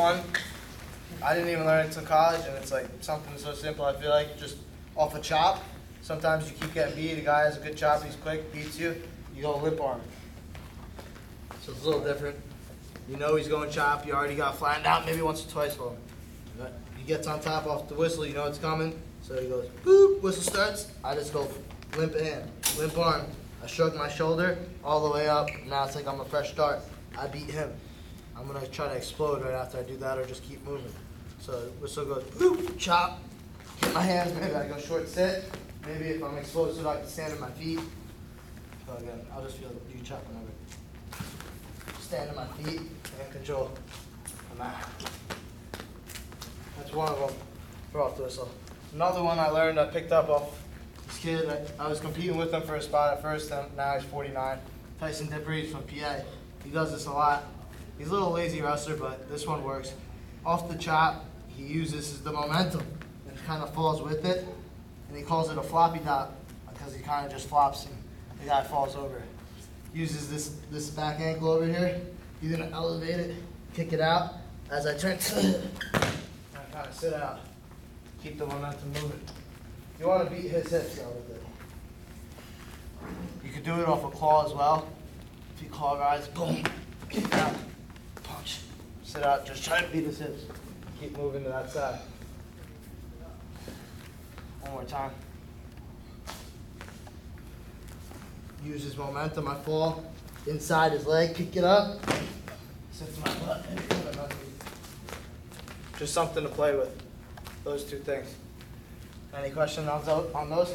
I didn't even learn it until college, and it's like something so simple. I feel like just off a chop. Sometimes you keep getting beat. A guy has a good chop, he's quick, beats you. You go limp arm. So it's a little different. You know he's going chop. You already got flattened out maybe once or twice for him. But He gets on top off the whistle. You know it's coming. So he goes boop. Whistle starts. I just go limp in, limp arm. I shrug my shoulder all the way up. Now it's like I'm a fresh start. I beat him. I'm gonna try to explode right after I do that, or just keep moving. So whistle goes boop, chop. Hit my hands. Maybe I go short sit. Maybe if I'm explosive, I can stand on my feet. So again, I'll just feel you chop whenever. Stand on my feet and control. I'm out. That's one of them. Throw off the whistle. Another one I learned, I picked up off this kid. I, I was competing with him for a spot at first. And now he's 49. Tyson Dippery, from PA. He does this a lot. He's a little lazy wrestler, but this one works. Off the chop, he uses the momentum and kind of falls with it, and he calls it a floppy dot because he kind of just flops and the guy falls over. Uses this this back ankle over here. He's gonna elevate it, kick it out. As I turn, I kind of sit out, keep the momentum moving. You want to beat his hips though with it. You could do it off a claw as well. If you claw rise, boom, kick out, sit out, just try to beat his hips. Keep moving to that side. One more time. Use his momentum, I fall, inside his leg, kick it up, my butt. Just something to play with, those two things. Any questions on tho- on those?